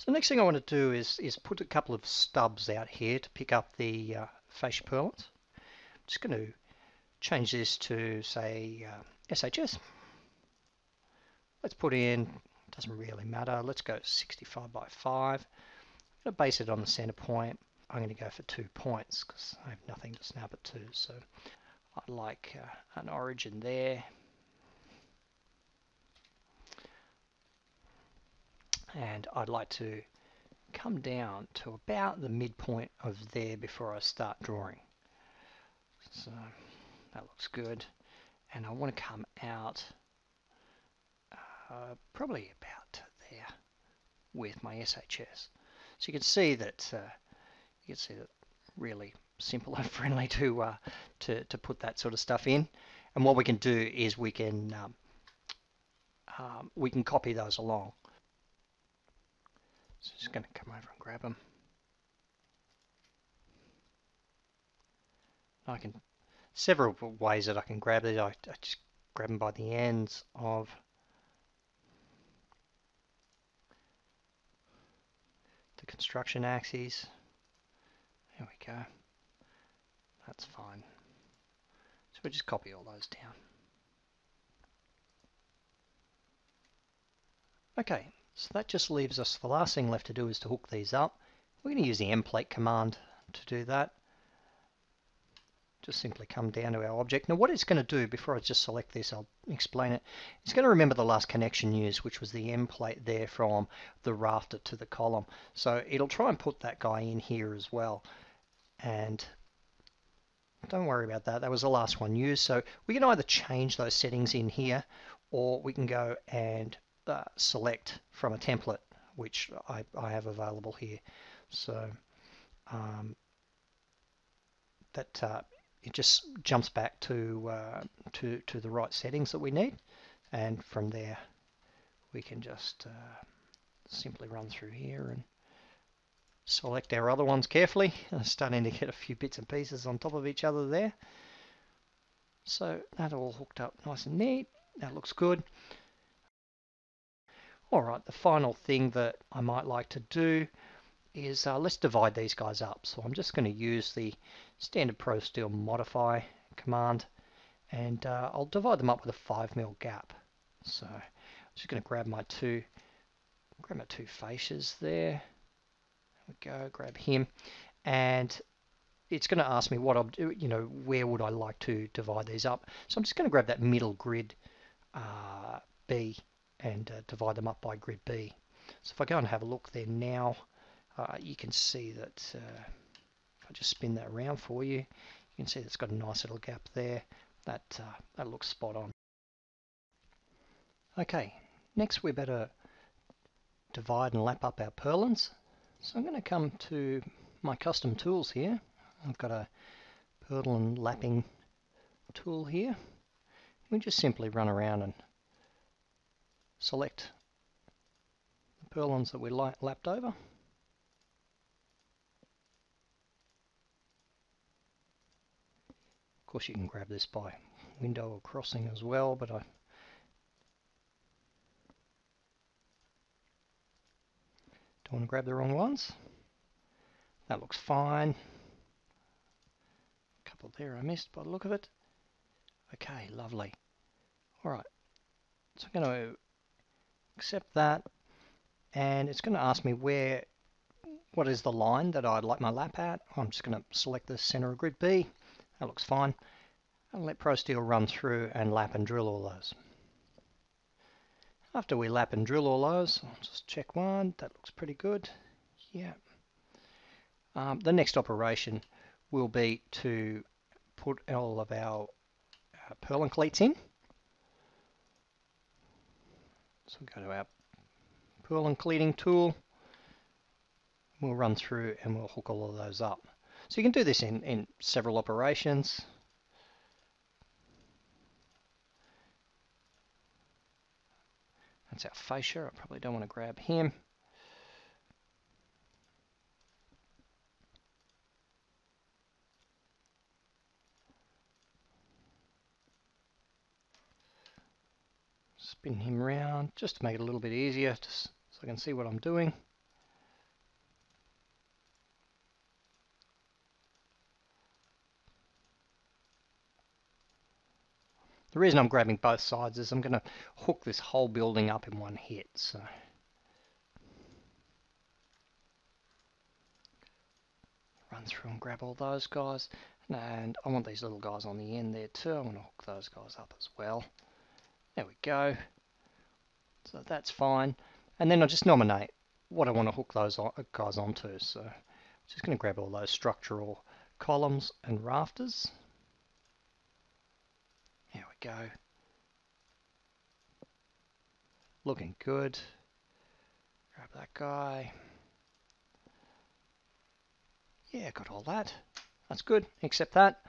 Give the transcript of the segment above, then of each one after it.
So next thing I want to do is, is put a couple of stubs out here to pick up the uh, fascia purlins. I'm just going to change this to say uh, SHS. Let's put in, doesn't really matter, let's go 65 by 5. I'm going to base it on the center point. I'm going to go for two points because I have nothing to snap it to. So I'd like uh, an origin there. And I'd like to come down to about the midpoint of there before I start drawing. So that looks good. And I want to come out uh, probably about there with my SHS. So you can see that uh, you can see that really simple and friendly to uh, to to put that sort of stuff in. And what we can do is we can um, um, we can copy those along. So just going to come over and grab them. I can several ways that I can grab it. I, I just grab them by the ends of the construction axes. There we go. That's fine. So we just copy all those down. Okay, so that just leaves us, the last thing left to do is to hook these up. We're going to use the mplate command to do that. Just simply come down to our object. Now what it's going to do, before I just select this, I'll explain it. It's going to remember the last connection used, which was the mplate there from the rafter to the column. So it'll try and put that guy in here as well. And don't worry about that. That was the last one used. So we can either change those settings in here, or we can go and uh, select from a template which I, I have available here. So um, that uh, it just jumps back to, uh, to, to the right settings that we need. And from there, we can just uh, simply run through here and select our other ones carefully. I'm starting to get a few bits and pieces on top of each other there. So that all hooked up nice and neat. That looks good. Alright, the final thing that I might like to do is uh, let's divide these guys up. So I'm just going to use the standard ProSteel modify command and uh, I'll divide them up with a 5 mil gap. So I'm just going to grab my two grab my two fascias there. There we go, grab him and it's going to ask me what I'm, you know, where would I like to divide these up. So I'm just going to grab that middle grid uh, B and uh, divide them up by grid B. So if I go and have a look there now, uh, you can see that uh, if I just spin that around for you, you can see it's got a nice little gap there. That, that looks spot on. Okay, next we better divide and lap up our purlins. So I'm going to come to my custom tools here. I've got a purlin lapping tool here. We just simply run around and select the purlins that we lapped over. Of course you can grab this by window or crossing as well, but I don't want to grab the wrong ones. That looks fine. A couple there I missed by the look of it. Okay, lovely. Alright, so I'm going to accept that and it's going to ask me where what is the line that I'd like my lap at. I'm just going to select the center of grid B. That looks fine. And let ProSteel run through and lap and drill all those. After we lap and drill all those, I'll just check one. That looks pretty good. Yeah. Um, the next operation will be to put all of our uh, purlin cleats in. So we'll go to our purlin cleating tool. We'll run through and we'll hook all of those up. So you can do this in, in several operations. That's our fascia. I probably don't want to grab him. spin him round just to make it a little bit easier just so I can see what I'm doing. The reason I'm grabbing both sides is I'm going to hook this whole building up in one hit. So. Run through and grab all those guys. And I want these little guys on the end there too. I'm going to hook those guys up as well. There we go. So that's fine. And then I'll just nominate what I want to hook those guys onto. So I'm just going to grab all those structural columns and rafters. There we go. Looking good. Grab that guy. Yeah, got all that. That's good, except that.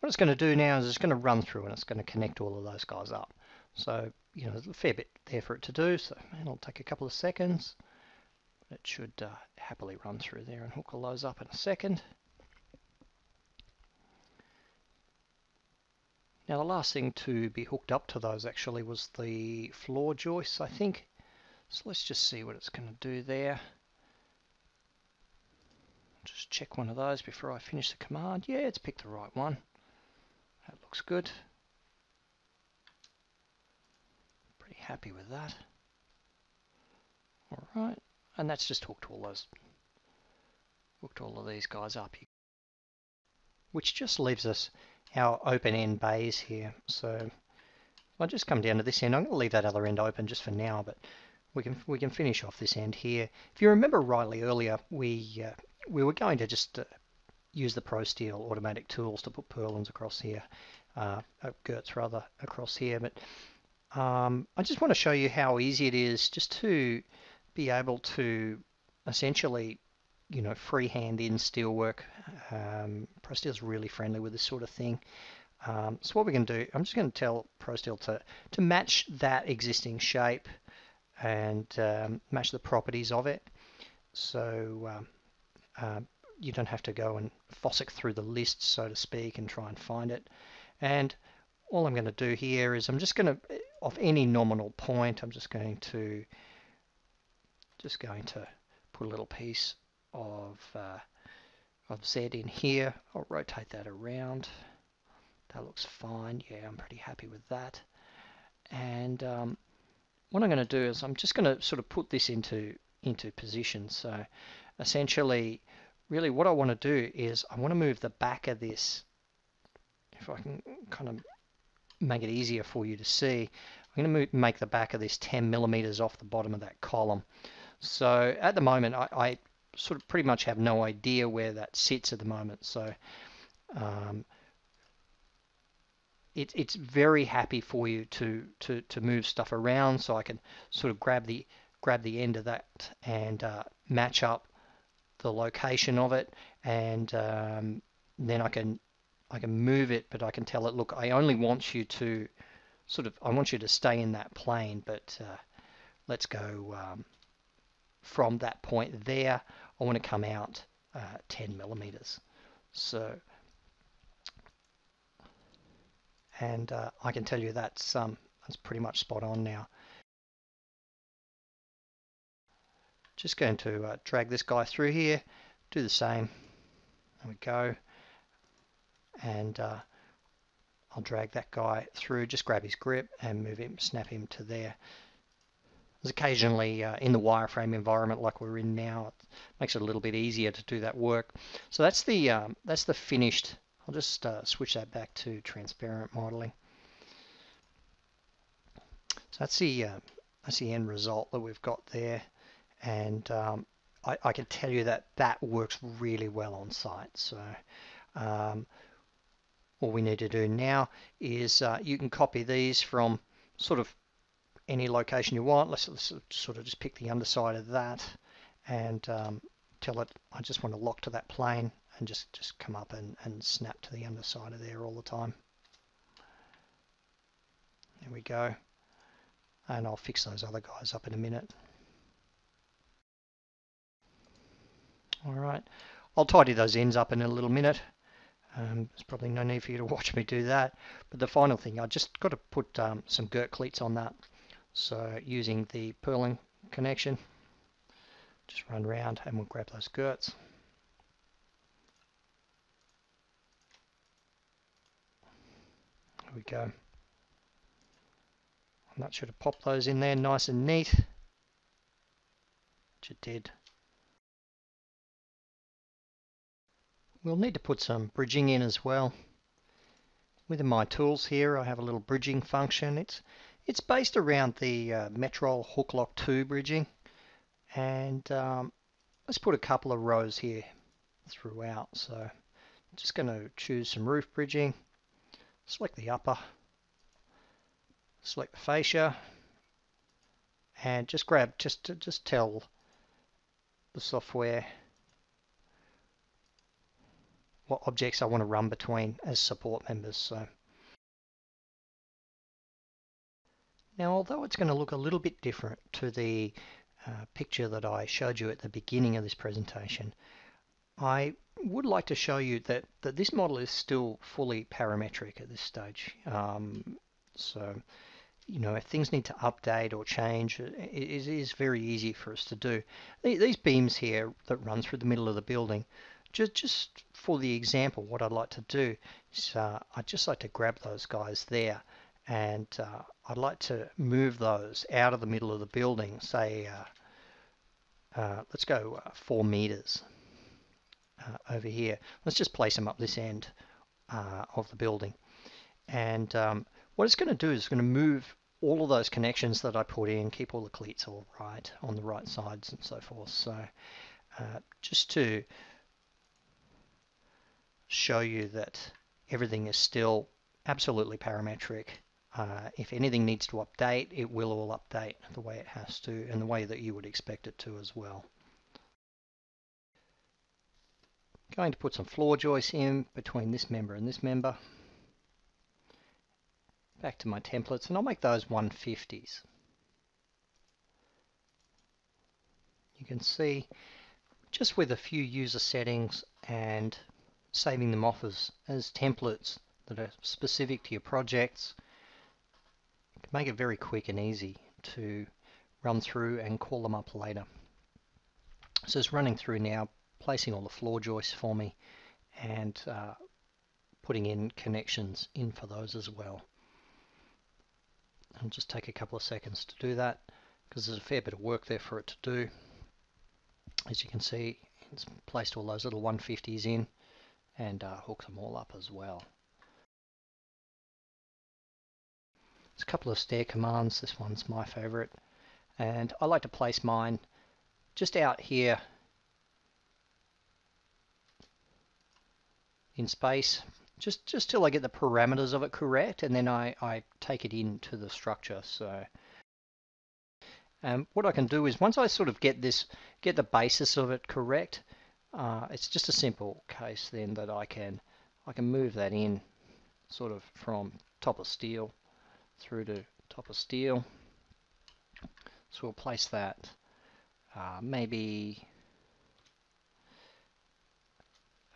What it's going to do now is it's going to run through and it's going to connect all of those guys up. So, you know, there's a fair bit there for it to do, so it'll take a couple of seconds. It should uh, happily run through there and hook all those up in a second. Now the last thing to be hooked up to those actually was the floor joists, I think. So let's just see what it's going to do there. Just check one of those before I finish the command. Yeah, it's picked the right one. That looks good. Pretty happy with that. Alright, and that's just hooked all those hooked all of these guys up. Which just leaves us our open end bays here. So I'll just come down to this end. I'm going to leave that other end open just for now, but we can we can finish off this end here. If you remember rightly earlier, we uh, we were going to just uh, use the ProSteel automatic tools to put purlins across here, uh, uh, girts rather, across here. But um, I just want to show you how easy it is just to be able to essentially, you know, freehand in steelwork. Um, is really friendly with this sort of thing. Um, so what we're going to do, I'm just going to tell ProSteel to, to match that existing shape and um, match the properties of it. So uh, you don't have to go and fossick through the list, so to speak, and try and find it. And all I'm going to do here is I'm just going to, off any nominal point, I'm just going to just going to put a little piece of uh, of Z in here. I'll rotate that around. That looks fine. Yeah, I'm pretty happy with that. And um, what I'm going to do is I'm just going to sort of put this into into position. So essentially, really what I want to do is I want to move the back of this, if I can kind of make it easier for you to see, I'm going to make the back of this 10 millimeters off the bottom of that column. So at the moment, I, I sort of pretty much have no idea where that sits at the moment. So um, it, it's very happy for you to, to, to move stuff around so I can sort of grab the grab the end of that and uh, match up the location of it and um, then I can I can move it but I can tell it look I only want you to sort of I want you to stay in that plane but uh, let's go um, from that point there I want to come out uh, 10 millimeters so and uh, I can tell you that's um, that's pretty much spot on now Just going to uh, drag this guy through here, do the same. There we go. And uh, I'll drag that guy through, just grab his grip and move him, snap him to there. There's occasionally uh, in the wireframe environment like we're in now, it makes it a little bit easier to do that work. So that's the um, that's the finished. I'll just uh, switch that back to transparent modeling. So that's the uh, that's the end result that we've got there and um, I, I, can tell you that that works really well on site. So um, all we need to do now is uh, you can copy these from sort of any location you want. Let's, let's sort of just pick the underside of that and um, tell it I just want to lock to that plane and just, just come up and, and snap to the underside of there all the time. There we go. And I'll fix those other guys up in a minute. All right, I'll tidy those ends up in a little minute. Um, there's probably no need for you to watch me do that. But the final thing, I just got to put um, some girt cleats on that. So using the purlin connection, just run around and we'll grab those girts. There we go. That should have popped those in there nice and neat. Which it did. We'll need to put some bridging in as well. Within my tools here I have a little bridging function. It's it's based around the uh, Metroll Hooklock 2 bridging and um, let's put a couple of rows here throughout. So I'm just going to choose some roof bridging, select the upper, select the fascia and just grab, just to just tell the software what objects I want to run between as support members. So Now, although it's going to look a little bit different to the uh, picture that I showed you at the beginning of this presentation, I would like to show you that, that this model is still fully parametric at this stage. Um, so, you know, if things need to update or change, it, it is very easy for us to do. These beams here that run through the middle of the building, just, just for the example, what I'd like to do is uh, I'd just like to grab those guys there and uh, I'd like to move those out of the middle of the building, say, uh, uh, let's go uh, four meters uh, over here. Let's just place them up this end of the building. And um, what it's going to do is going to move all of those connections that I put in, keep all the cleats all right on the right sides and so forth. So just to show you that everything is still absolutely parametric uh, if anything needs to update, it will all update the way it has to and the way that you would expect it to as well. Going to put some floor joists in between this member and this member. Back to my templates and I'll make those 150s. You can see just with a few user settings and saving them off as, as templates that are specific to your projects, can make it very quick and easy to run through and call them up later. So it's running through now, placing all the floor joists for me and uh, putting in connections in for those as well. I'll just take a couple of seconds to do that because there's a fair bit of work there for it to do. As you can see, it's placed all those little 150s in and uh, hooked them all up as well. There's a couple of stair commands. This one's my favorite. And I like to place mine just out here in space just just till I get the parameters of it correct and then I, I take it into the structure so um, what I can do is once I sort of get this get the basis of it correct uh, it's just a simple case then that I can I can move that in sort of from top of steel through to top of steel. So we'll place that uh, maybe,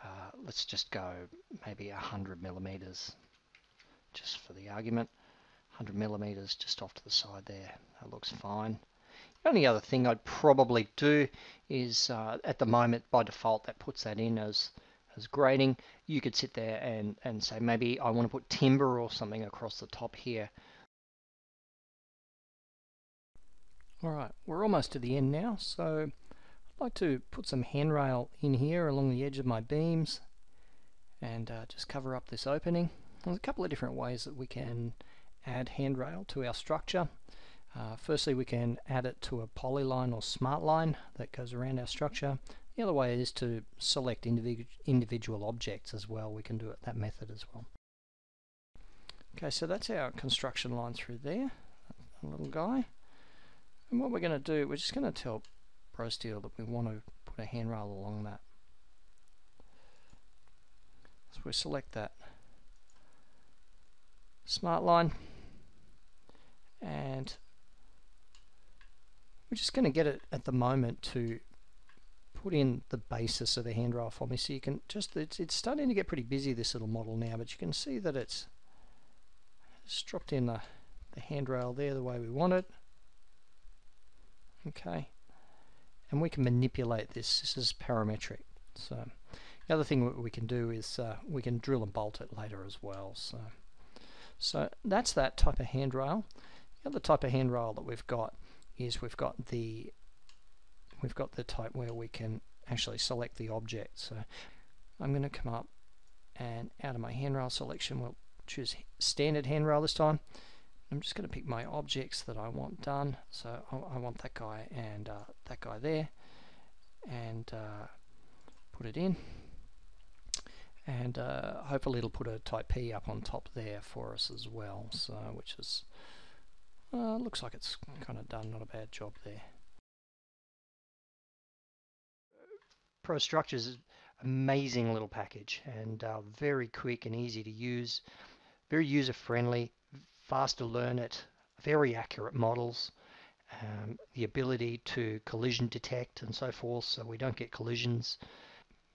uh, let's just go maybe 100 millimeters just for the argument. 100 millimeters just off to the side there. That looks fine. Only other thing I'd probably do is uh, at the moment by default that puts that in as as grating. You could sit there and, and say maybe I want to put timber or something across the top here Alright, we're almost to the end now, so I'd like to put some handrail in here along the edge of my beams and uh, just cover up this opening. There's a couple of different ways that we can add handrail to our structure. Uh, firstly, we can add it to a polyline or smart line that goes around our structure. The other way is to select individu individual objects as well. We can do it that method as well. Okay, so that's our construction line through there, a little guy. And what we're going to do, we're just going to tell ProSteel that we want to put a handrail along that. So we select that smart line and we're just going to get it at the moment to put in the basis of the handrail for me so you can just it's, it's starting to get pretty busy this little model now but you can see that it's, it's dropped in the, the handrail there the way we want it. Okay. And we can manipulate this. This is parametric. So the other thing we can do is uh, we can drill and bolt it later as well. So so that's that type of handrail. The other type of handrail that we've got is we've got the we've got the type where we can actually select the object. So I'm going to come up and out of my handrail selection we'll choose standard handrail this time. I'm just going to pick my objects that I want done. So I, want that guy and uh, that guy there and uh, put it in and uh, hopefully it'll put a type P up on top there for us as well so which is uh, looks like it's kind of done not a bad job there ProStructures is amazing little package and uh, very quick and easy to use very user friendly fast to learn it very accurate models um, the ability to collision detect and so forth so we don't get collisions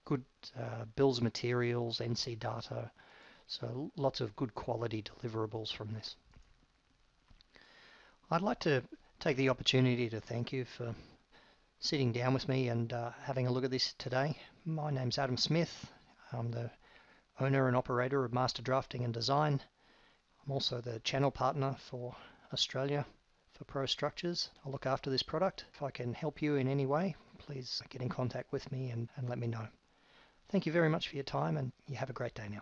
good uh, bills of materials, NC data, so lots of good quality deliverables from this. I'd like to take the opportunity to thank you for sitting down with me and uh, having a look at this today. My name's Adam Smith. I'm the owner and operator of Master Drafting and Design. I'm also the channel partner for Australia for ProStructures. I'll look after this product. If I can help you in any way, please get in contact with me and, and let me know. Thank you very much for your time and you have a great day now.